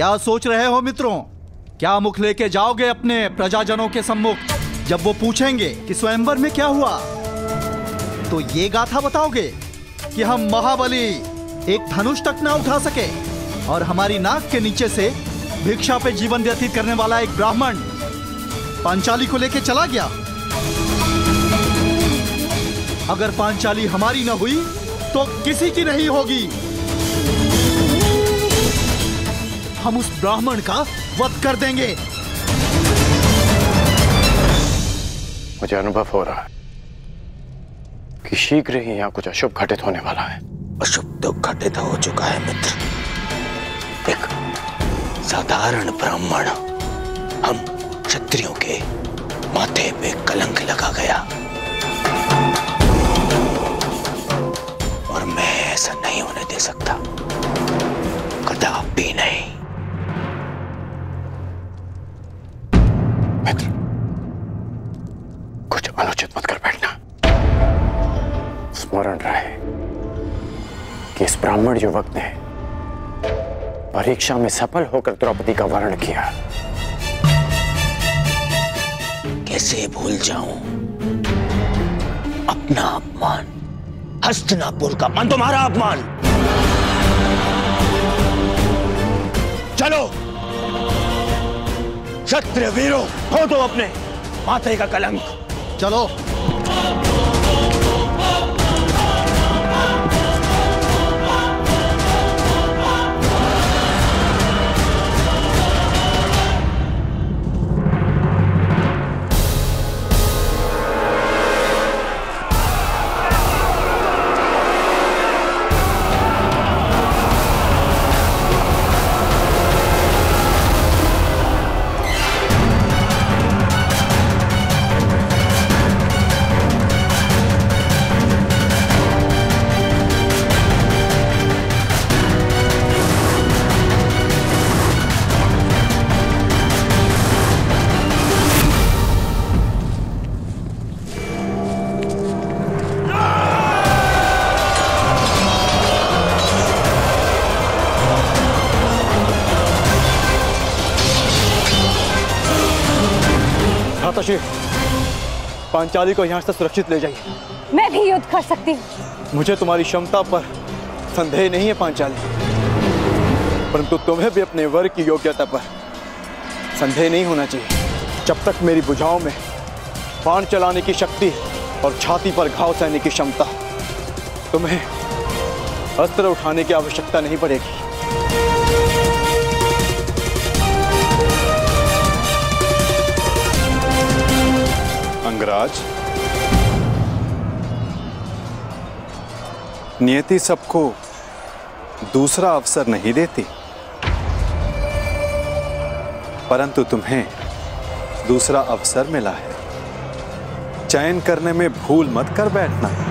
क्या सोच रहे हो मित्रों? क्या मुख लेके जाओगे अपने प्रजाजनों के सम्मुख, जब वो पूछेंगे कि स्वयंवर में क्या हुआ? तो ये गाथा बताओगे कि हम महाबली एक धनुष तक ना उठा सके और हमारी नाक के नीचे से भिक्षा पे जीवन व्यतीत करने वाला एक ब्राह्मण पांचाली को लेके चला गया। अगर पांचाली हमारी न हुई तो किसी की नहीं होगी। हम उस ब्राह्मण का वध कर देंगे। मुझे अनुभव हो रहा है कि शीघ्र ही यहाँ कुछ अशुभ घटित होने वाला है। अशुभ तो घटित हो चुका है मित्र। एक साधारण ब्राह्मण हम क्षत्रियों के माथे पे कलंक लगा गया। और मैं ऐसा नहीं होने दे सकता। ब्राह्मण युवक ने परीक्षा में सफल होकर द्रौपदी का वर्ण किया। कैसे भूल जाऊँ? अपना अपमान हस्तनापुर का अपमान तुम्हारा अपमान। चलो। क्षत्रिय वीरों हो तो अपने माथे का कलंक। चलो। पांचाली को यहाँ से सुरक्षित ले जाइए। मैं भी युद्ध कर सकती हूँ। मुझे तुम्हारी क्षमता पर संदेह नहीं है पांचाली। परंतु तुम्हें भी अपने वर्ग की योग्यता पर संदेह नहीं होना चाहिए। जब तक मेरी बुझाओं में बाण चलाने की शक्ति और छाती पर घाव सहने की क्षमता तुम्हें अस्त्र उठाने की आवश्यकता नहीं पड़ेगी। अंगराज नियति सबको दूसरा अवसर नहीं देती। परंतु तुम्हें दूसरा अवसर मिला है। चयन करने में भूल मत कर बैठना।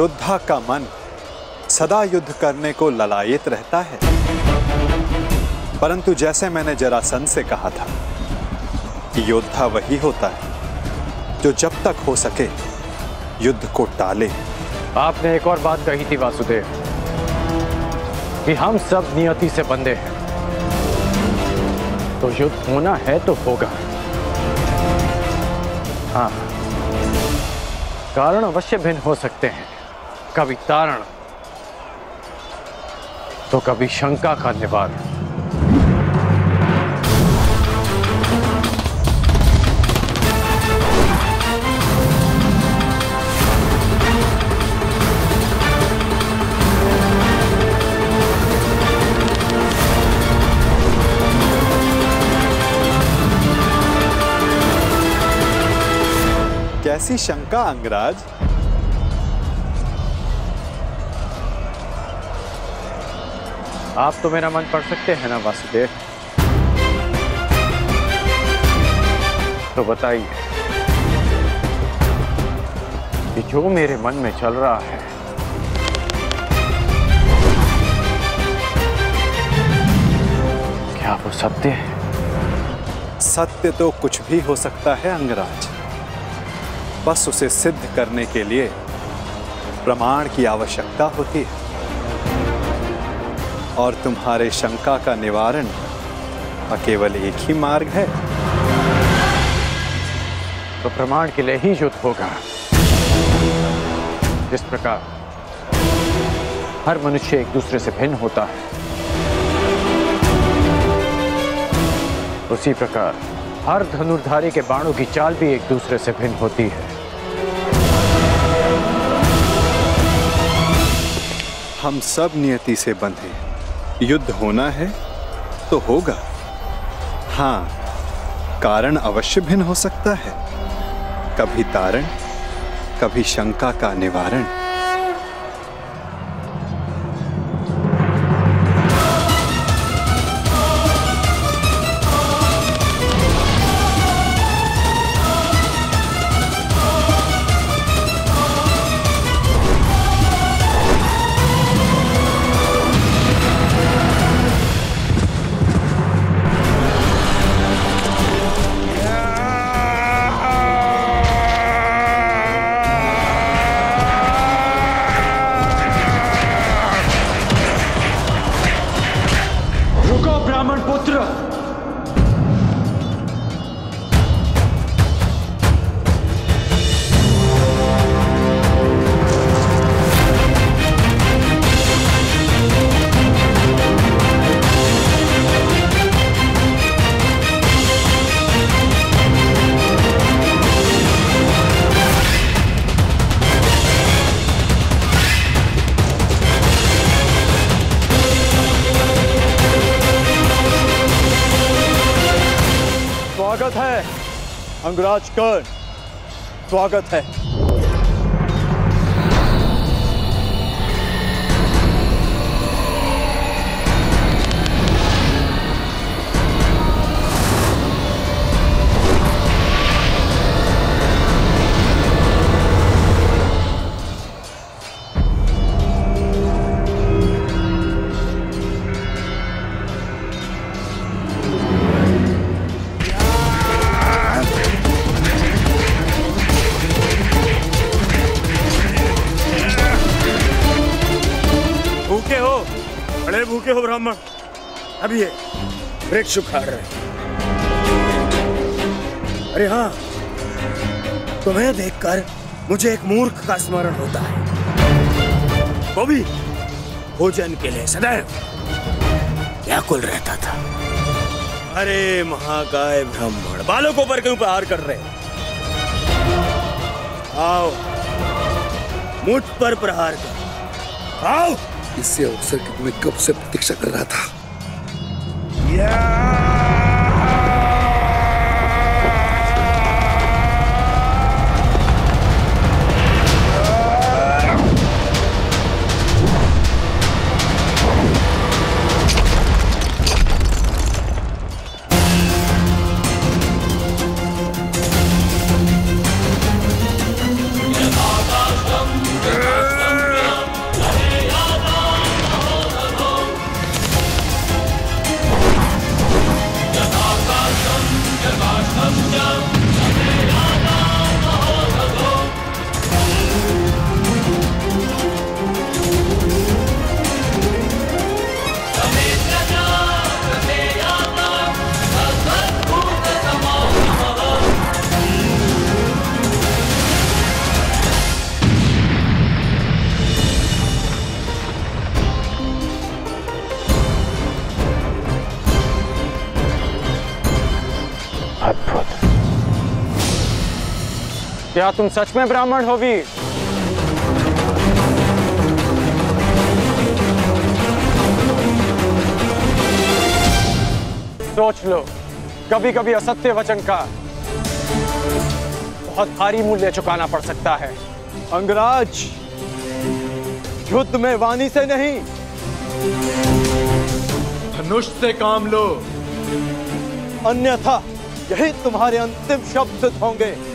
योद्धा का मन सदा युद्ध करने को ललायित रहता है। परंतु जैसे मैंने जरासंध से कहा था कि योद्धा वही होता है जो जब तक हो सके युद्ध को टाले। आपने एक और बात कही थी, वासुदेव, कि हम सब नियति से बंधे हैं। तो युद्ध होना है तो होगा। हाँ कारण अवश्य भिन्न हो सकते हैं। कभी तारण तो कभी शंका का निवारण। कैसी शंका अंगराज? आप तो मेरा मन पढ़ सकते हैं ना, वासुदेव। तो बताइए, कि जो मेरे मन में चल रहा है, क्या वो सत्य है? सत्य तो कुछ भी हो सकता है, अंगराज। बस उसे सिद्ध करने के लिए प्रमाण की आवश्यकता होती है। और तुम्हारे शंका का निवारण केवल एक ही मार्ग है। तो प्रमाण के लिए ही युद्ध होगा। जिस प्रकार हर मनुष्य एक दूसरे से भिन्न होता है। उसी प्रकार हर धनुर्धारी के बाणों की चाल भी एक दूसरे से भिन्न होती है। हम सब नियति से बंधे। युद्ध होना है तो होगा। हाँ कारण अवश्य भिन्न हो सकता है। कभी तारण, कभी शंका का निवारण। अंगराज कर्ण स्वागत है। वृक्ष उखाड़ रहे अरे हाँ तुम्हें देखकर मुझे एक मूर्ख का स्मरण होता है। वो भी भोजन के लिए सदैव व्याकुल रहता था। अरे महाकाय ब्राह्मण, बालों को पर क्यों प्रहार कर रहे? आओ, मुझ पर प्रहार कर। आओ! इससे अवसर की तुम्हें कब से प्रतीक्षा कर रहा था। Yeah! क्या तुम सच में ब्राह्मण हो वीर? सोच लो कभी कभी असत्य वचन का बहुत भारी मूल्य चुकाना पड़ सकता है। अंगराज युद्ध में वाणी से नहीं। धनुष से काम लो। अन्यथा यही तुम्हारे अंतिम शब्द होंगे।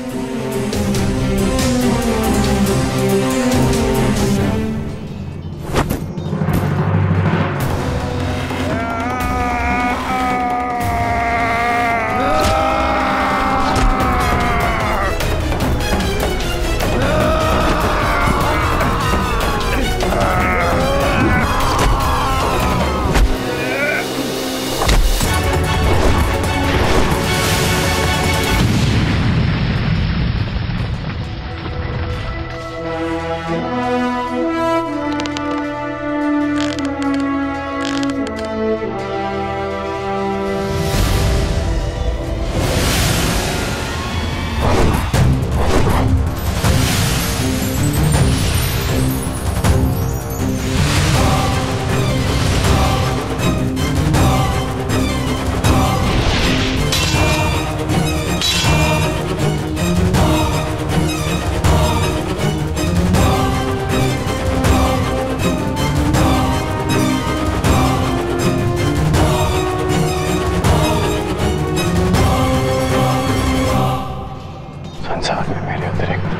संसार में मेरे अतिरिक्त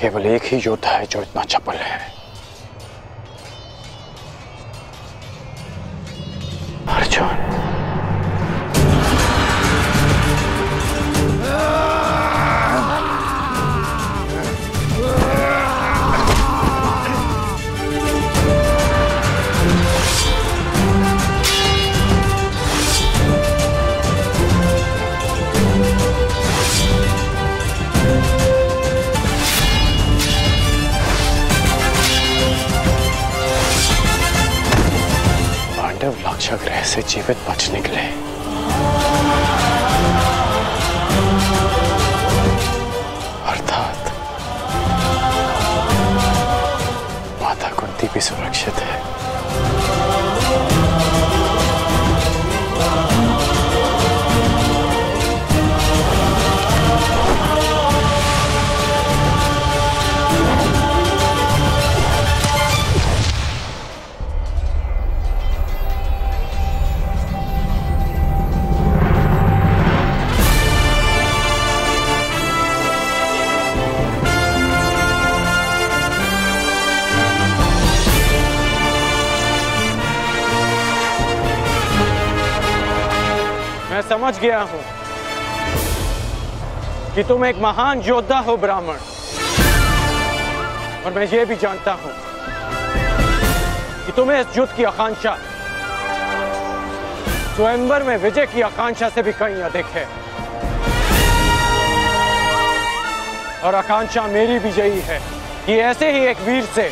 केवल एक ही योद्धा है जो इतना चपल है। अर्जुन पांडव लाक्षाग्रह से जीवित बच निकले। अर्थात माता कुंती भी सुरक्षित है। मैं समझ गया हूँ कि तुम एक महान योद्धा हो, ब्राह्मण। और मैं ये भी जानता हूँ कि तुम्हें इस युद्ध की आकांक्षा, स्वयंवर में विजय की आकांक्षा से भी कहीं अधिक है। और आकांक्षा मेरी भी यही है कि ऐसे ही एक वीर से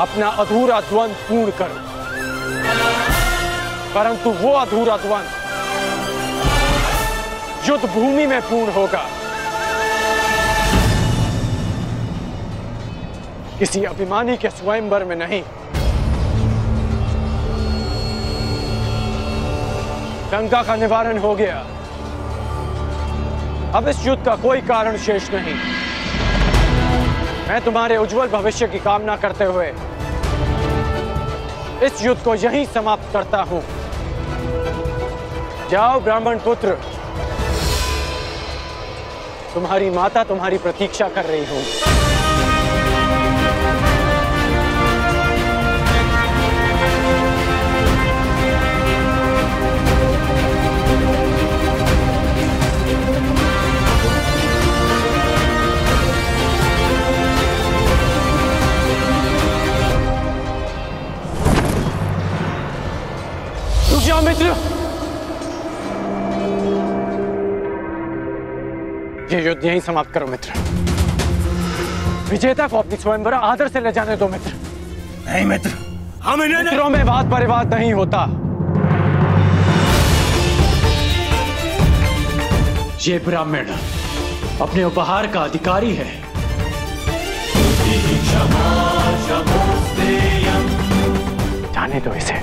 अपना अधूरा द्वंद पूर्ण करूँ। परंतु वो अधूरा द्वंद युद्ध भूमि में पूर्ण होगा। किसी अभिमानी के स्वयंवर में नहीं। लंका का निवारण हो गया। अब इस युद्ध का कोई कारण शेष नहीं। मैं तुम्हारे उज्जवल भविष्य की कामना करते हुए इस युद्ध को यहीं समाप्त करता हूँ। जाओ ब्राह्मण पुत्र। तुम्हारी माता तुम्हारी प्रतीक्षा कर रही हूँ। जाओ मित्र। ये युद्ध यहीं समाप्त करो मित्र। विजेता को अपनी स्वयंवर आदर से ले जाने दो मित्र। नहीं मित्र। हम इन्हें मित्रों में वाद परिवाद नहीं होता। ये ब्राह्मण अपने उपहार का अधिकारी है। जाने दो इसे।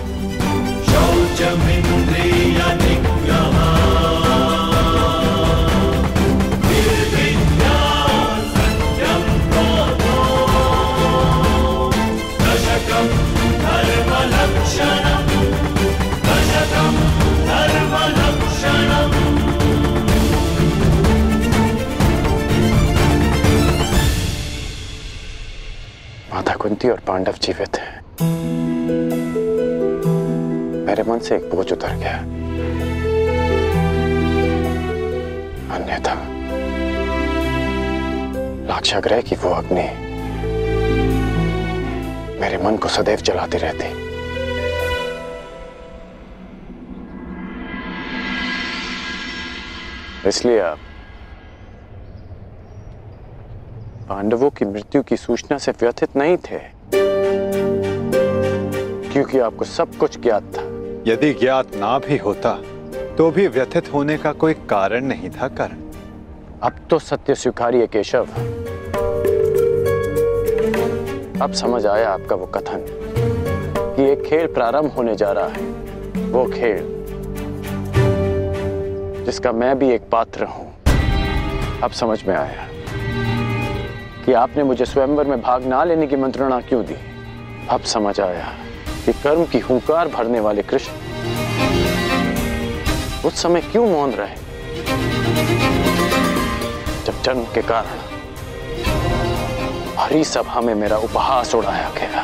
कुंती और पांडव जीवित हैं। मेरे मन से एक बोझ उतर गया। अन्यथा, लाक्षाग्रह की वो अग्नि मेरे मन को सदैव जलाती रहती। इसलिए आप पांडवों की मृत्यु की सूचना से व्यथित नहीं थे क्योंकि आपको सब कुछ ज्ञात था। यदि ज्ञात ना भी होता तो भी व्यथित होने का कोई कारण नहीं था कर्ण। अब तो सत्य स्वीकार्य केशव। अब समझ आया आपका वो कथन कि एक खेल प्रारंभ होने जा रहा है वो खेल जिसका मैं भी एक पात्र हूँ। अब समझ में आया। कि आपने मुझे स्वयंवर में भाग ना लेने की मंत्रणा क्यों दी? अब समझ आया कि कर्म की हुंकार भरने वाले कृष्ण उस समय क्यों मौन रहे? जब जन्म के कारण हरी सभा में मेरा उपहास उड़ाया गया।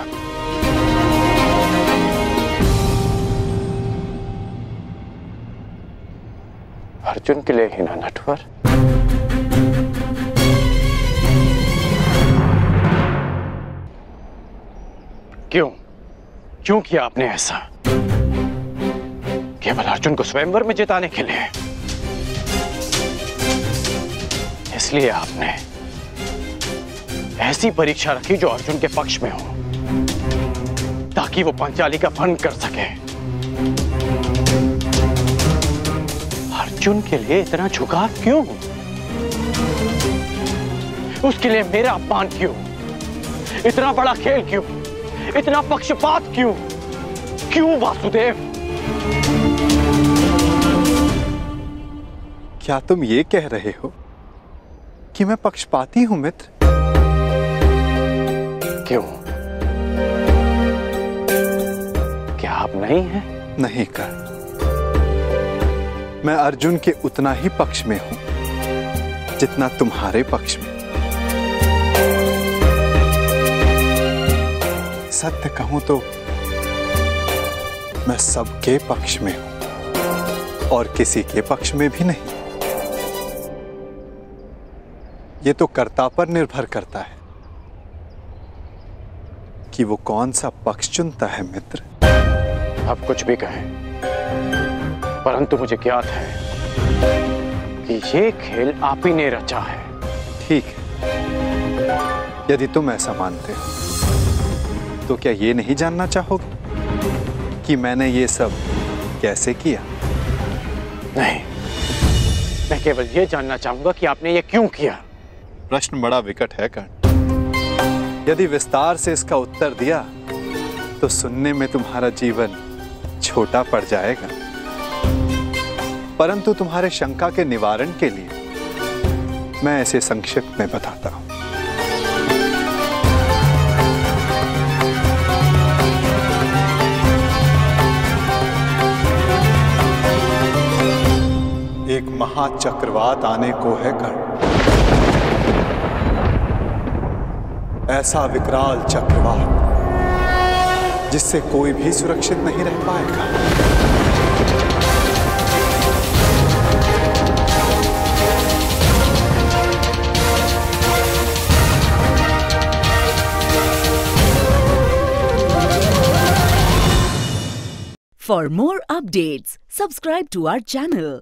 अर्जुन के लिए ही ना नटवर क्यों? क्यों किया आपने ऐसा? केवल अर्जुन को स्वयंवर में जिताने के लिए। इसलिए आपने ऐसी परीक्षा रखी जो अर्जुन के पक्ष में हो, ताकि वो पंचाली का भंग कर सके। अर्जुन के लिए इतना झुकाव क्यों? उसके लिए मेरा अपमान क्यों? इतना बड़ा खेल क्यों? इतना पक्षपात क्यों? क्यों वासुदेव? क्या तुम ये कह रहे हो कि मैं पक्षपाती हूँ मित्र? क्यों? क्या आप नहीं हैं? नहीं कर। मैं अर्जुन के उतना ही पक्ष में हूँ जितना तुम्हारे पक्ष में। सत्य कहूँ तो मैं सबके पक्ष में हूँ और किसी के पक्ष में भी नहीं। ये तो कर्ता पर निर्भर करता है कि वो कौन सा पक्ष चुनता है मित्र। आप कुछ भी कहें परंतु मुझे ज्ञात है कि ये खेल आप ही ने रचा है। ठीक है। यदि तुम ऐसा मानते हो तो क्या ये नहीं जानना चाहोगे कि मैंने ये सब कैसे किया? नहीं। मैं केवल ये जानना चाहूँगा कि आपने ये क्यों किया? प्रश्न बड़ा विकट है कर्ण। यदि विस्तार से इसका उत्तर दिया तो सुनने में तुम्हारा जीवन छोटा पड़ जाएगा। परंतु तुम्हारे शंका के निवारण के लिए मैं ऐसे संक्षिप्त में बताता हूँ। महाचक्रवात आने को है कर्ण। ऐसा विकराल चक्रवात जिससे कोई भी सुरक्षित नहीं रह पाएगा। For more updates, subscribe to our channel,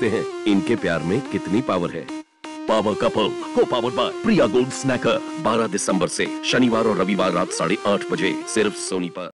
देखते हैं। इनके प्यार में कितनी पावर है? पावर कपल को power by Priya Gold snacker 12 दिसंबर से शनिवार और रविवार रात साढ़े आठ बजे, सिर्फ़ सोनी पर।